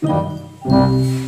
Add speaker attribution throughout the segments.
Speaker 1: Música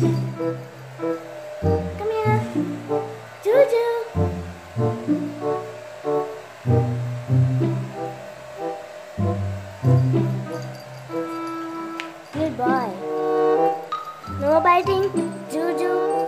Speaker 1: Come here. Juju. No biting. Juju.